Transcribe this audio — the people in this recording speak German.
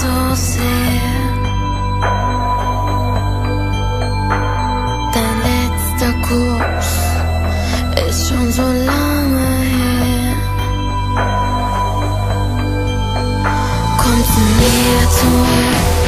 so sehr. Dein letzter Kuss ist schon so lange her. Komm zu mir zurück.